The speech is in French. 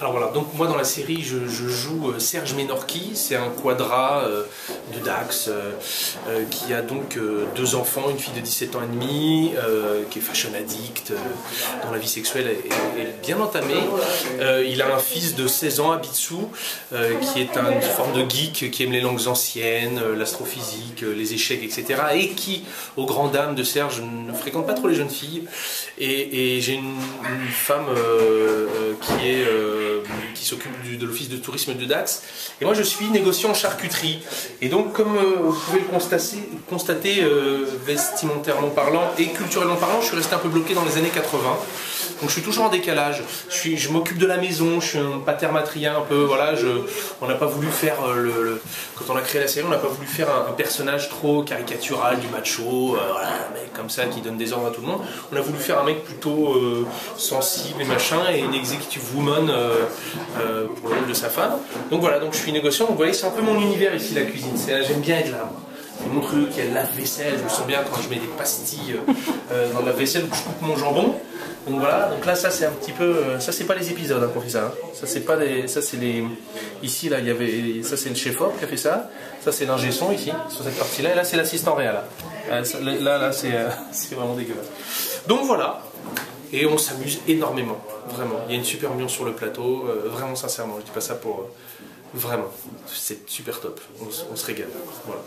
Alors voilà, donc moi dans la série je, joue euh, Serge Menorchi, c'est un quadra euh, de Dax euh, qui a donc deux enfants, une fille de 17 ans et demi, qui est fashion addict, dont la vie sexuelle est, bien entamée. Il a un fils de 16 ans, Abitsu, qui est un- une forme de geek qui aime les langues anciennes, l'astrophysique, les échecs, etc. Et qui, aux grandes dames de Serge, ne fréquente pas trop les jeunes filles. Et, j'ai une, femme qui est de l'office de tourisme de Dax. Et moi, je suis négociant en charcuterie. Et donc, comme euh, vous pouvez le constater, constater euh, vestimentairement parlant et culturellement parlant, je suis resté un peu bloqué dans les années 80. Donc, je suis toujours en décalage. Je, m'occupe de la maison, je suis un pater matrien un peu. Voilà, on n'a pas voulu faire euh, le, Quand on a créé la série, on n'a pas voulu faire un, personnage trop caricatural du macho, euh, un mec comme ça qui donne des ordres à tout le monde. On a voulu faire un mec plutôt euh, sensible et machin, et une executive woman pour le rôle de sa femme. Donc voilà, donc je suis négociant. Donc vous voyez, c'est un peu mon univers ici, la cuisine. J'aime bien être là. moi. Mon truc, il y a le lave-vaisselle, je me sens bien quand je mets des pastilles euh, euh, dans le lave-vaisselle ou que je coupe mon jambon. Donc voilà, donc là ça c'est un petit peu, euh, ça c'est pas les épisodes hein, qu'on fait ça. hein. Ça c'est pas des, ça c'est les, ici là il y avait, ça c'est le chef op qui a fait ça. Ça c'est l'ingé son ici sur cette partie-là et là c'est l'assistant réel. Là, là là c'est, c'est vraiment dégueulasse. Donc voilà, et on s'amuse énormément, vraiment. Il y a une super ambiance sur le plateau, vraiment sincèrement, je dis pas ça pour, vraiment, c'est super top. On, on se régale, voilà.